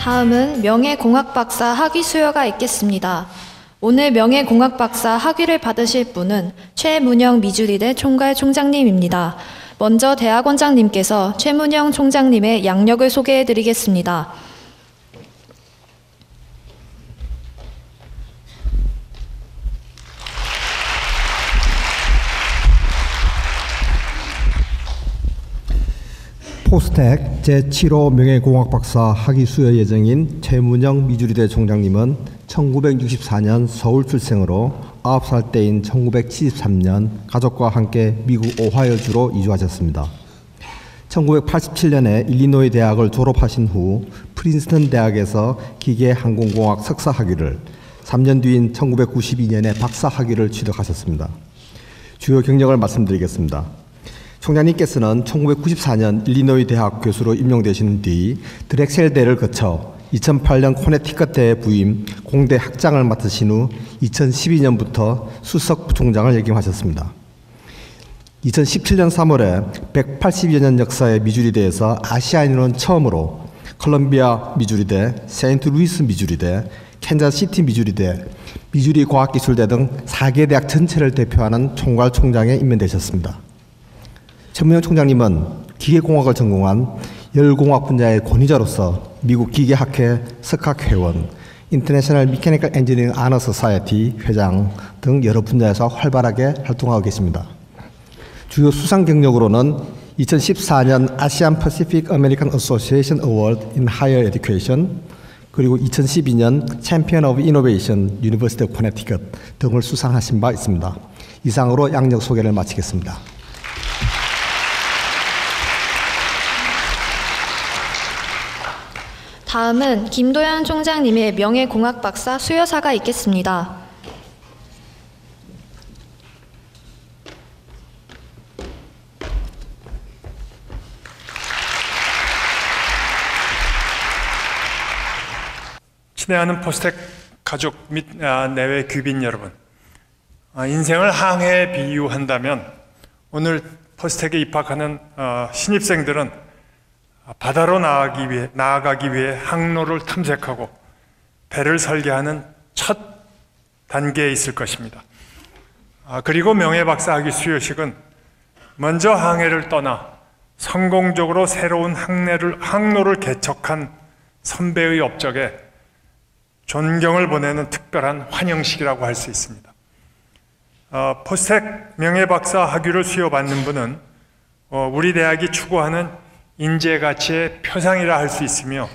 다음은 명예공학 박사 학위 수여가 있겠습니다. 오늘 명예공학 박사 학위를 받으실 분은 최문영 미주리대 총괄 총장님입니다. 먼저 대학원장님께서 최문영 총장님의 양력을 소개해 드리겠습니다. 포스텍 제7호 명예공학 박사 학위 수여 예정인 최문영 미주리대 총장님은 1964년 서울 출생으로 9살 때인 1973년 가족과 함께 미국 오하이오주로 이주하셨습니다. 1987년에 일리노이 대학을 졸업하신 후 프린스턴 대학에서 기계 항공공학 석사 학위를 3년 뒤인 1992년에 박사 학위를 취득하셨습니다. 주요 경력을 말씀드리겠습니다. 총장님께서는 1994년 일리노이 대학 교수로 임용되신 뒤 드렉셀 대를 거쳐 2008년 코네티컷 대에 부임 공대 학장을 맡으신 후 2012년부터 수석 부총장을 역임하셨습니다. 2017년 3월에 180여 년 역사의 미주리대에서 아시아인으로는 처음으로 컬럼비아 미주리대, 세인트 루이스 미주리대, 캔자시티 미주리대, 미주리 과학기술대 등 4개 대학 전체를 대표하는 총괄 총장에 임명되셨습니다. 최문영 총장님은 기계공학을 전공한 열공학 분야의 권위자로서 미국 기계학회 석학회원, 인터내셔널 미케니컬 엔지니어링 아너 소사이티 회장 등 여러 분야에서 활발하게 활동하고 계십니다. 주요 수상 경력으로는 2014년 아시안 퍼시픽 아메리칸 어소시에이션 어워드 인 하이어 에듀케이션 그리고 2012년 챔피언 오브 이노베이션 유니버시티 오브 코네티컷 등을 수상하신 바 있습니다. 이상으로 양력 소개를 마치겠습니다. 다음은 김도현 총장님의 명예공학 박사 수여사가 있겠습니다. 친애하는 포스텍 가족 및 아, 내외 귀빈 여러분, 아, 인생을 항해에 비유한다면 오늘 포스텍에 입학하는 어, 신입생들은 바다로 나아가기 위해, 나아가기 위해 항로를 탐색하고 배를 설계하는 첫 단계에 있을 것입니다. 아, 그리고 명예박사학위 수여식은 먼저 항해를 떠나 성공적으로 새로운 항해를, 항로를 개척한 선배의 업적에 존경을 보내는 특별한 환영식이라고 할 수 있습니다. 어, 포스텍 명예박사 학위를 수여받는 분은 어, 우리 대학이 추구하는 인재 가치의 표상이라 할 수 있으며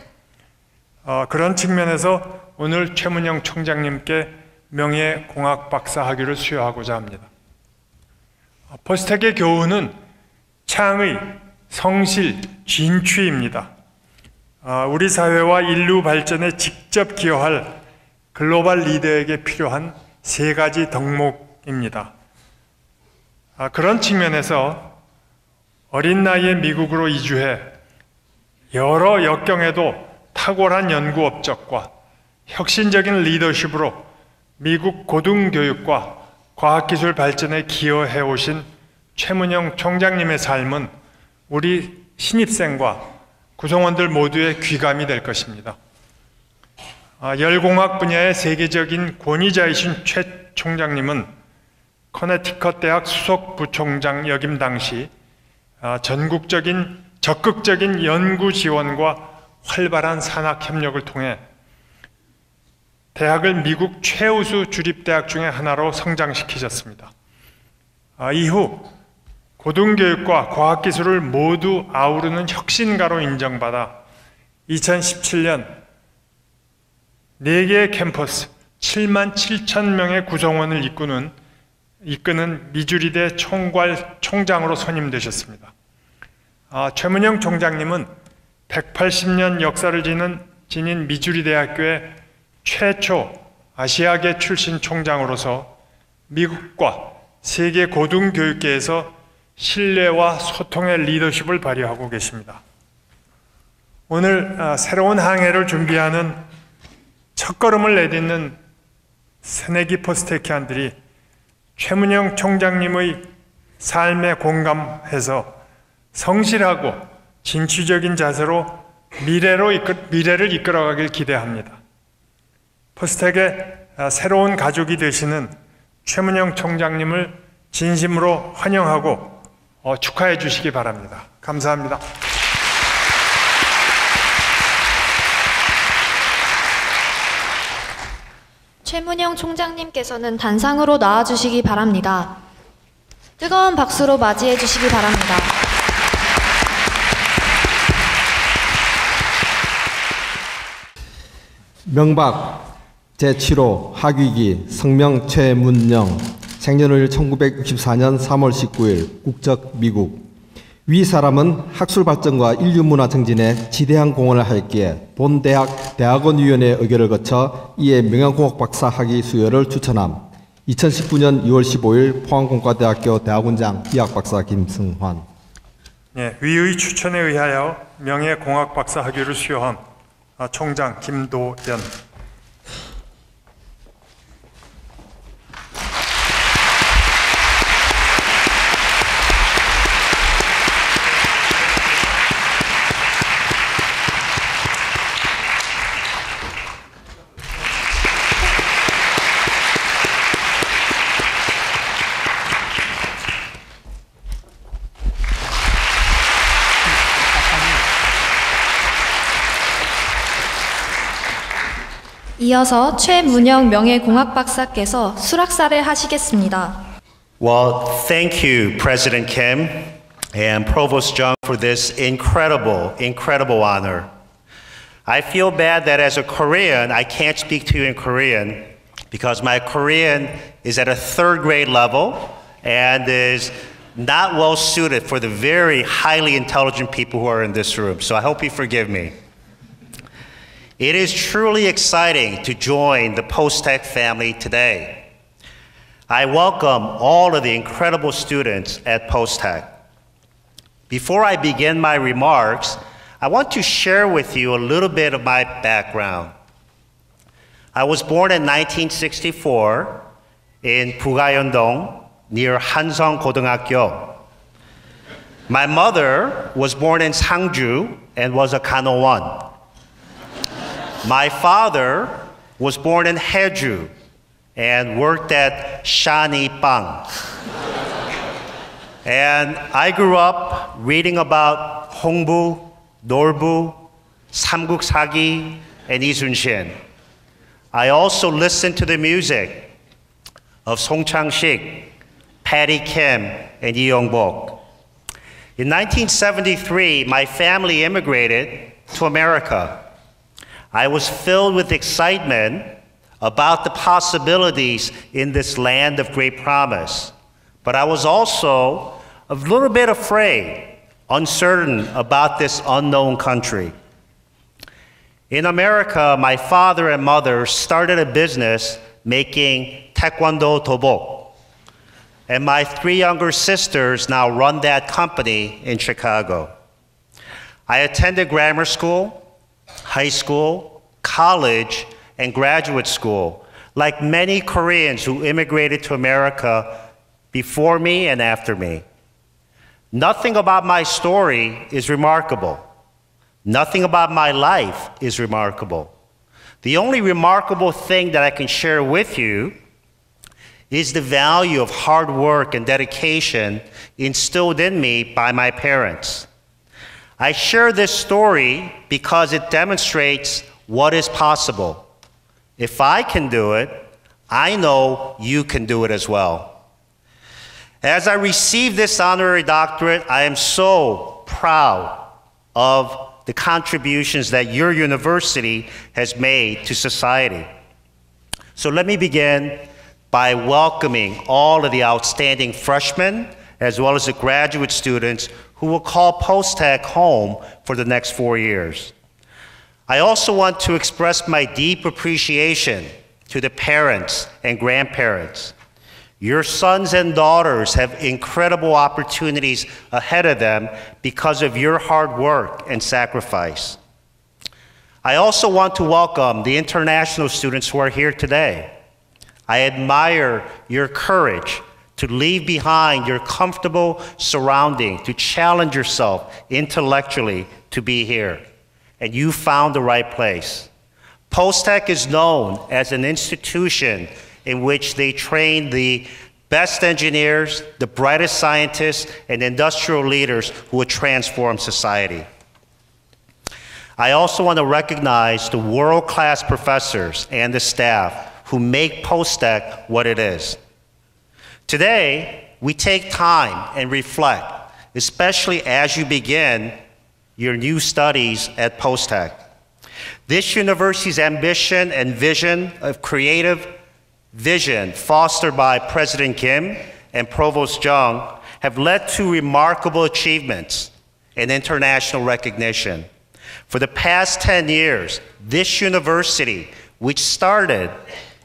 어, 그런 측면에서 오늘 최문영 총장님께 명예 공학 박사 학위를 수여하고자 합니다. 어, 포스텍의 교훈은 창의, 성실, 진취입니다. 어, 우리 사회와 인류 발전에 직접 기여할 글로벌 리더에게 필요한 세 가지 덕목입니다. 아, 그런 측면에서 어린 나이에 미국으로 이주해 여러 역경에도 탁월한 연구 업적과 혁신적인 리더십으로 미국 고등교육과 과학기술 발전에 기여해 오신 최문영 총장님의 삶은 우리 신입생과 구성원들 모두의 귀감이 될 것입니다. 아, 열공학 분야의 세계적인 권위자이신 최 총장님은 커네티컷 대학 수석 부총장 역임 당시 아, 전국적인 적극적인 연구 지원과 활발한 산학 협력을 통해 대학을 미국 최우수 주립대학 중의 하나로 성장시키셨습니다. 아, 이후 고등교육과 과학기술을 모두 아우르는 혁신가로 인정받아 2017년 4개의 캠퍼스 7만 7천 명의 구성원을 이끄는, 이끄는 미주리대 총괄 총장으로 선임되셨습니다. 아, 최문영 총장님은 180년 역사를 지닌, 지닌 미주리 대학교의 최초 아시아계 출신 총장으로서 미국과 세계 고등교육계에서 신뢰와 소통의 리더십을 발휘하고 계십니다. 오늘 아, 새로운 항해를 준비하는 첫걸음을 내딛는 새내기 포스테키안들이 최문영 총장님의 삶에 공감해서 성실하고 진취적인 자세로 미래로 이끌, 미래를 이끌어가길 기대합니다. 포스텍의 아, 새로운 가족이 되시는 최문영 총장님을 진심으로 환영하고 어, 축하해 주시기 바랍니다. 감사합니다. 최문영 총장님께서는 단상으로 나와주시기 바랍니다. 뜨거운 박수로 맞이해 주시기 바랍니다. 명박 제7호 학위기 성명 최문영 생년월 1964년 3월 19일 국적 미국. 위 사람은 학술 발전과 인류 문화 정진에 지대한 공헌을 하였기에 본 대학 대학원 위원회 의결을 거쳐 이에 명예공학 박사 학위 수여를 추천함. 2019년 2월 15일 포항공과대학교 대학원장 이학 박사 김승환. 예, 위의 추천에 의하여 명예공학 박사 학위를 수여한 아, 총장 김도연. 이어서 최문영 명예공학 박사께서 수락사를 하시겠습니다. Well, thank you, President Kim and Provost Jung, for this incredible, incredible honor. I feel bad that as a Korean, I can't speak to you in Korean because my Korean is at a third grade level and is not well suited for the very highly intelligent people who are in this room. So I hope you forgive me. It is truly exciting to join the POSTECH family today. I welcome all of the incredible students at POSTECH. Before I begin my remarks, I want to share with you a little bit of my background. I was born in 1964 in Bugayondong near Hansong Godeungakyo. My mother was born in Sangju and was a Kanowan. My father was born in Haeju and worked at Shani Bang. and I grew up reading about Hongbu, Norbu, Samguk Sagi, and Isun. I also listened to the music of Song Chang-sik, Patty Kim, and Lee Young-bok. In 1973, my family immigrated to America. I was filled with excitement about the possibilities in this land of great promise. But I was also a little bit afraid, uncertain about this unknown country. In America, my father and mother started a business making Taekwondo dobok. And my three younger sisters now run that company in Chicago. I attended grammar school, high school, college, and graduate school, like many Koreans who immigrated to America before me and after me. Nothing about my story is remarkable. Nothing about my life is remarkable. The only remarkable thing that I can share with you is the value of hard work and dedication instilled in me by my parents. I share this story because it demonstrates what is possible. If I can do it, I know you can do it as well. As I receive this honorary doctorate, I am so proud of the contributions that your university has made to society. So let me begin by welcoming all of the outstanding freshmen as well as the graduate students who will call POSTECH home for the next four years. I also want to express my deep appreciation to the parents and grandparents. Your sons and daughters have incredible opportunities ahead of them because of your hard work and sacrifice. I also want to welcome the international students who are here today. I admire your courage to leave behind your comfortable surrounding, to challenge yourself intellectually to be here. and you found the right place. POSTECH is known as an institution in which they train the best engineers, the brightest scientists, and industrial leaders who will transform society. I also want to recognize the world class professors and the staff who make POSTECH what it is. Today, we take time and reflect, especially as you begin your new studies at POSTECH. This university's ambition and vision of creative vision fostered by President Kim and Provost Jung have led to remarkable achievements and international recognition. For the past 10 years, this university, which started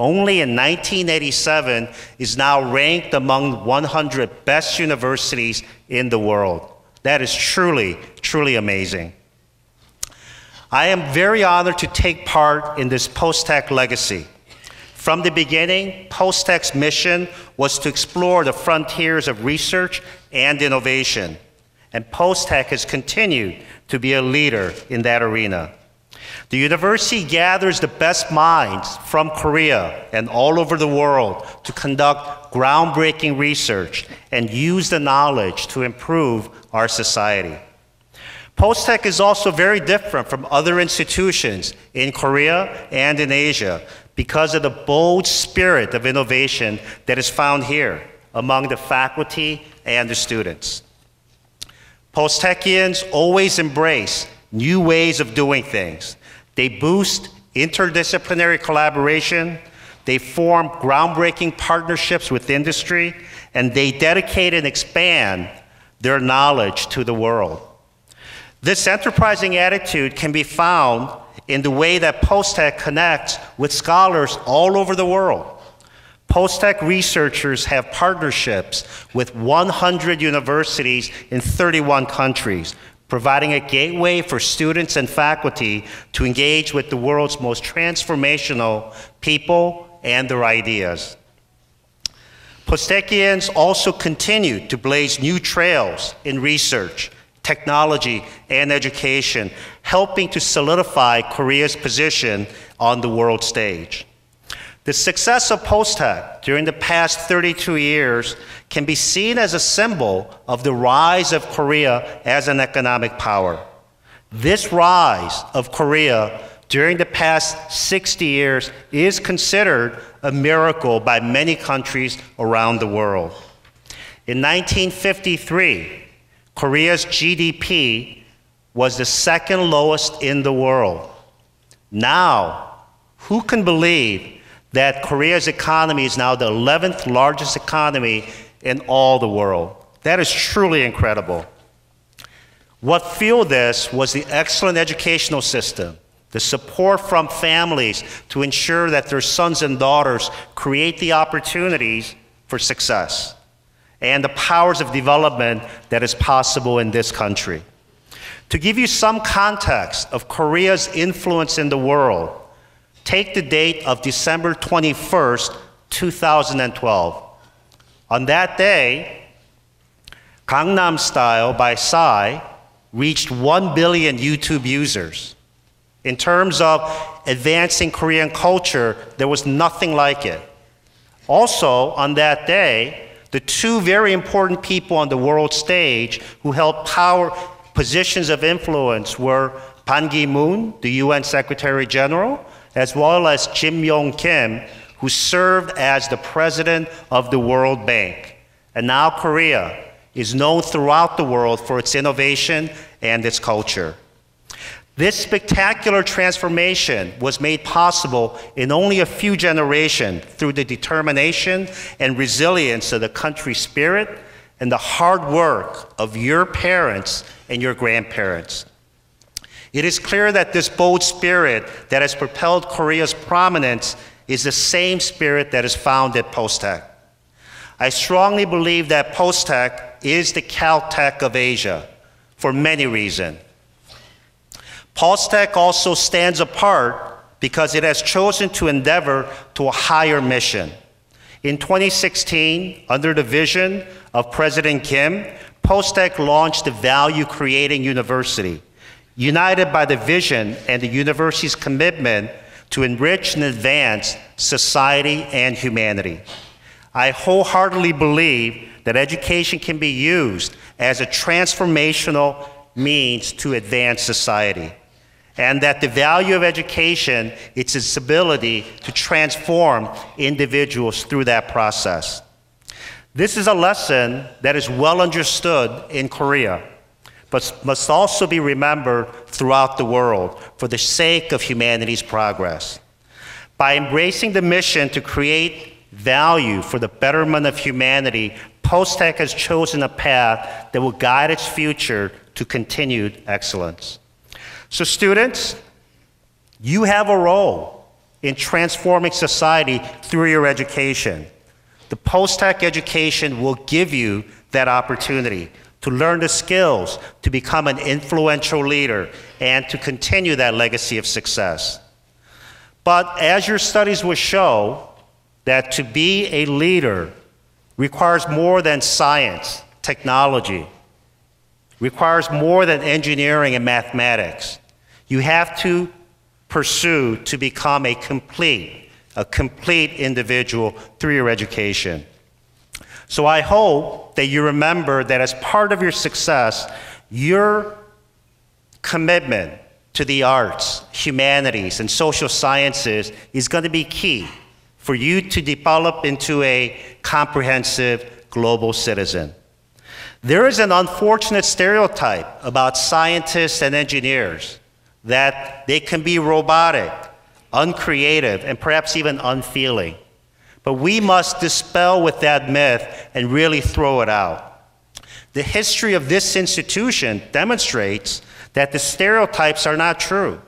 only in 1987, is now ranked among 100 best universities in the world. That is truly, truly amazing. I am very honored to take part in this POSTECH legacy. From the beginning, POSTECH's mission was to explore the frontiers of research and innovation, and POSTECH has continued to be a leader in that arena. The university gathers the best minds from Korea and all over the world to conduct groundbreaking research and use the knowledge to improve our society. POSTECH is also very different from other institutions in Korea and in Asia because of the bold spirit of innovation that is found here among the faculty and the students. Postechians always embrace new ways of doing things. They boost interdisciplinary collaboration, they form groundbreaking partnerships with industry, and they dedicate and expand their knowledge to the world. This enterprising attitude can be found in the way that POSTECH connects with scholars all over the world. POSTECH researchers have partnerships with 100 universities in 31 countries, providing a gateway for students and faculty to engage with the world's most transformational people and their ideas. Postechians also continue to blaze new trails in research technology, and education, helping to solidify Korea's position on the world stage. The success of POSTECH during the past 32 years can be seen as a symbol of the rise of Korea as an economic power. This rise of Korea during the past 60 years is considered a miracle by many countries around the world. In 1953, Korea's GDP was the second lowest in the world. Now, who can believe that Korea's economy is now the 11th largest economy in all the world? That is truly incredible. What fueled this was the excellent educational system, the support from families to ensure that their sons and daughters create the opportunities for success and the powers of development that is possible in this country. To give you some context of Korea's influence in the world, take the date of December 21st, 2012. On that day, Gangnam Style by Psy reached 1 billion YouTube users. In terms of advancing Korean culture, there was nothing like it. Also, on that day, the two very important people on the world stage who held power positions of influence were Ban Ki-moon, the UN Secretary General, as well as Jim Yong Kim, who served as the president of the World Bank. And now Korea is known throughout the world for its innovation and its culture. This spectacular transformation was made possible in only a few generations through the determination and resilience of the country's spirit and the hard work of your parents and your grandparents. It is clear that this bold spirit that has propelled Korea's prominence is the same spirit that is found at POSTECH. I strongly believe that POSTECH is the Caltech of Asia for many reasons. POSTECH also stands apart because it has chosen to endeavor to a higher mission. In 2016, under the vision of President Kim, POSTECH launched the Value Creating University, united by the vision and the university's commitment to enrich and advance society and humanity. I wholeheartedly believe that education can be used as a transformational means to advance society, and that the value of education is its ability to transform individuals through that process. This is a lesson that is well understood in Korea, but must also be remembered throughout the world for the sake of humanity's progress. By embracing the mission to create value for the betterment of humanity, Postech has chosen a path that will guide its future to continued excellence. So, students, you have a role in transforming society through your education. The Postech education will give you that opportunity to learn the skills to become an influential leader and to continue that legacy of success. But as your studies will show, that to be a leader requires more than science, technology, requires more than engineering and mathematics. You have to pursue to become a complete, a complete individual through your education. So I hope that you remember that as part of your success, your commitment to the arts, humanities, and social sciences is going to be key for you to develop into a comprehensive global citizen. There is an unfortunate stereotype about scientists and engineers that they can be robotic, uncreative, and perhaps even unfeeling. But we must dispel with that myth and really throw it out. The history of this institution demonstrates that the stereotypes are not true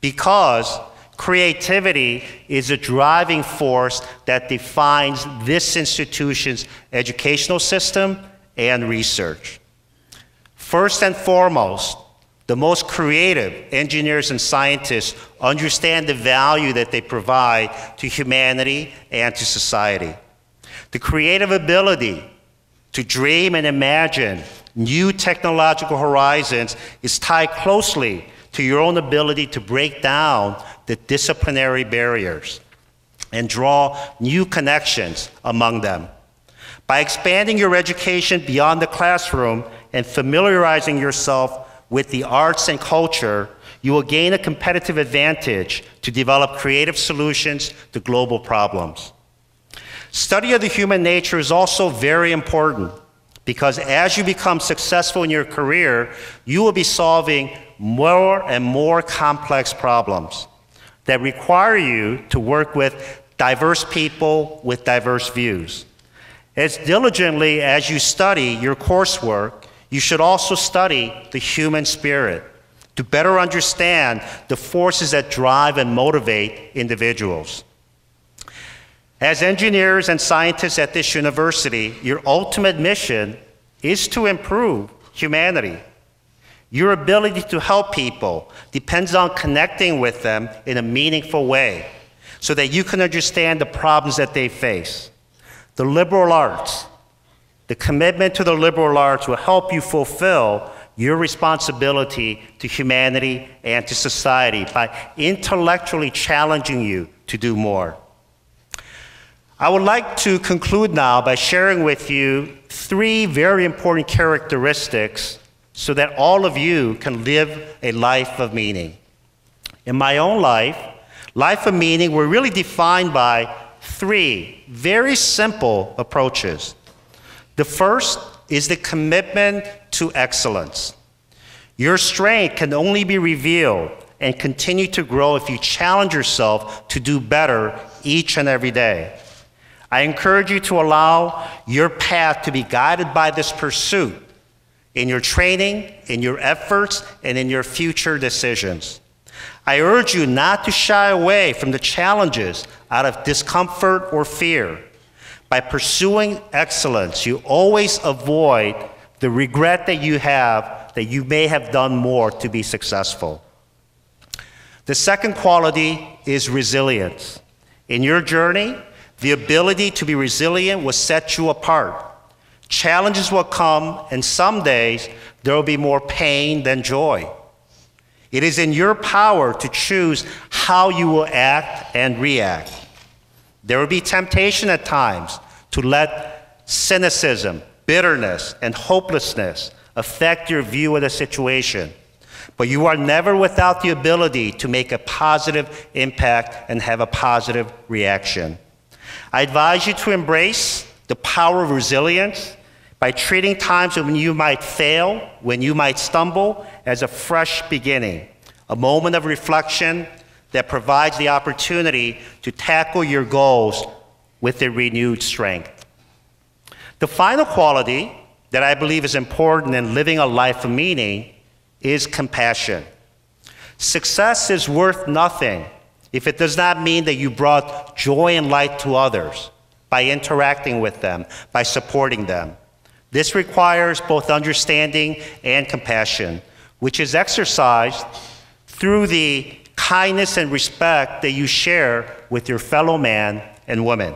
because creativity is a driving force that defines this institution's educational system and research. First and foremost, the most creative engineers and scientists understand the value that they provide to humanity and to society. The creative ability to dream and imagine new technological horizons is tied closely to your own ability to break down the disciplinary barriers and draw new connections among them. By expanding your education beyond the classroom and familiarizing yourself with the arts and culture, you will gain a competitive advantage to develop creative solutions to global problems. Study of the human nature is also very important because as you become successful in your career, you will be solving more and more complex problems that require you to work with diverse people with diverse views. As diligently as you study your coursework, you should also study the human spirit to better understand the forces that drive and motivate individuals. As engineers and scientists at this university, your ultimate mission is to improve humanity. Your ability to help people depends on connecting with them in a meaningful way so that you can understand the problems that they face. The liberal arts, the commitment to the liberal arts will help you fulfill your responsibility to humanity and to society by intellectually challenging you to do more. I would like to conclude now by sharing with you three very important characteristics so that all of you can live a life of meaning. In my own life, life of meaning were really defined by three very simple approaches. The first is the commitment to excellence. Your strength can only be revealed and continue to grow if you challenge yourself to do better each and every day. I encourage you to allow your path to be guided by this pursuit in your training, in your efforts, and in your future decisions. I urge you not to shy away from the challenges out of discomfort or fear. By pursuing excellence, you always avoid the regret that you have that you may have done more to be successful. The second quality is resilience. In your journey, the ability to be resilient will set you apart. Challenges will come, and some days there will be more pain than joy. It is in your power to choose how you will act and react. There will be temptation at times to let cynicism, bitterness, and hopelessness affect your view of the situation. But you are never without the ability to make a positive impact and have a positive reaction. I advise you to embrace the power of resilience by treating times when you might fail, when you might stumble, as a fresh beginning, a moment of reflection that provides the opportunity to tackle your goals with a renewed strength. The final quality that I believe is important in living a life of meaning is compassion. Success is worth nothing if it does not mean that you brought joy and light to others by interacting with them, by supporting them. This requires both understanding and compassion, which is exercised through the kindness and respect that you share with your fellow man and woman.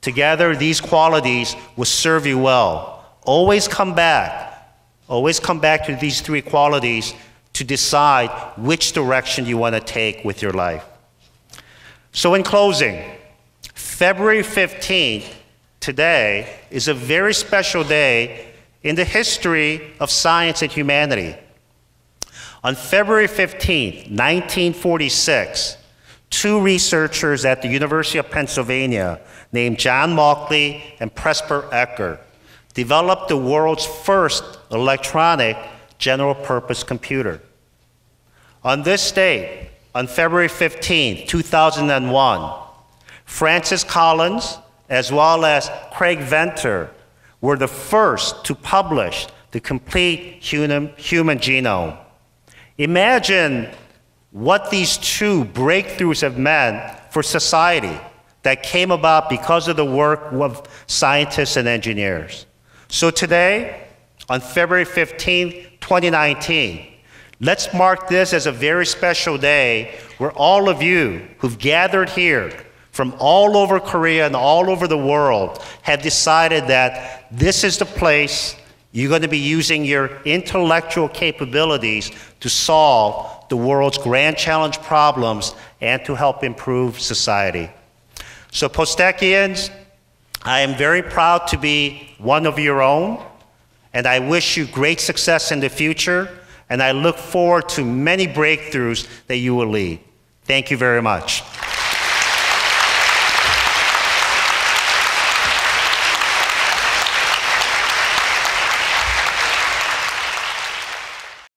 Together, these qualities will serve you well. Always come back. Always come back to these three qualities to decide which direction you want to take with your life. So, in closing, February 15th, today, is a very special day in the history of science and humanity. On February 15, 1946, two researchers at the University of Pennsylvania named John Mauchly and Presper Eckert developed the world's first electronic general purpose computer. On this date, on February 15, 2001, Francis Collins, as well as Craig Venter, were the first to publish the complete human, human genome. Imagine what these two breakthroughs have meant for society that came about because of the work of scientists and engineers. So today, on February 15, 2019, let's mark this as a very special day where all of you who've gathered here from all over Korea and all over the world have decided that this is the place you're going to be using your intellectual capabilities to solve the world's grand challenge problems and to help improve society. So, Postechians, I am very proud to be one of your own, and I wish you great success in the future, and I look forward to many breakthroughs that you will lead. Thank you very much.